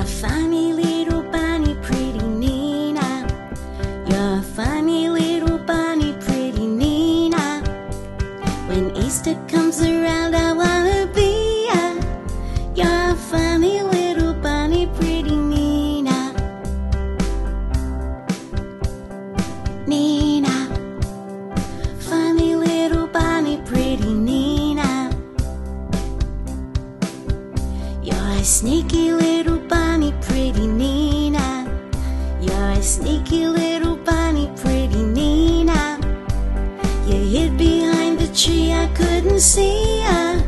A funny little bunny, pretty Nina. You're a funny little bunny, pretty Nina. When Easter comes around, I wanna be a. You're a funny little bunny, pretty Nina. Nina. Funny little bunny, pretty Nina. You're a sneaky little pretty Nina. You're a sneaky little bunny, pretty Nina. You hid behind the tree, I couldn't see ya.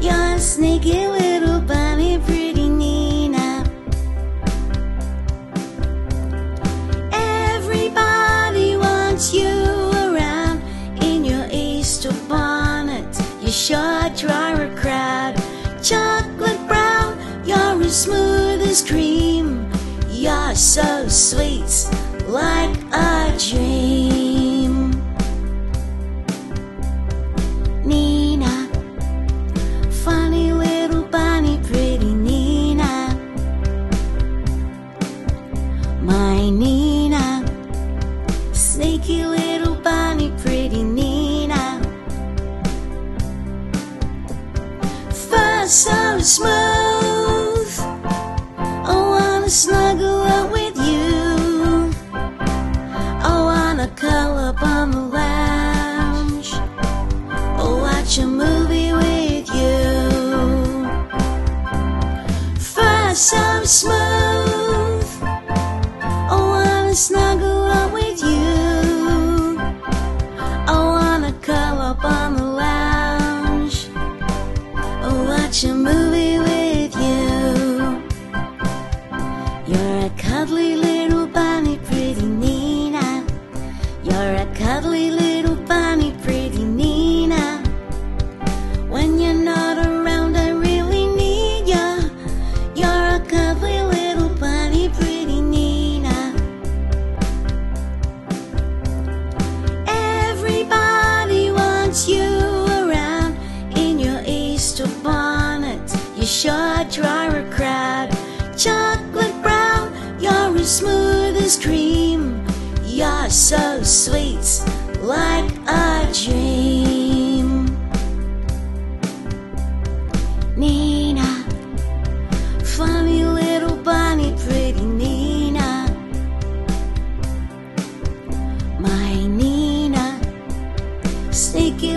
You're a sneaky little bunny, pretty Nina. Everybody wants you around in your Easter bonnet. You sure draw a crowd. Chocolate brown, you're as smooth as cream. You're so sweet, like a dream. Nina, funny little bunny, pretty Nina. My Nina, sneaky little bunny, pretty Nina. Fur so smooth, smooth, I wanna snuggle up with you. I wanna curl up on the lounge or watch a movie with you. You're a cuddly little short, you're a crab. Chocolate brown, you're as smooth as cream. You're so sweet, like a dream. Nina, funny little bunny, pretty Nina. My Nina, sneaky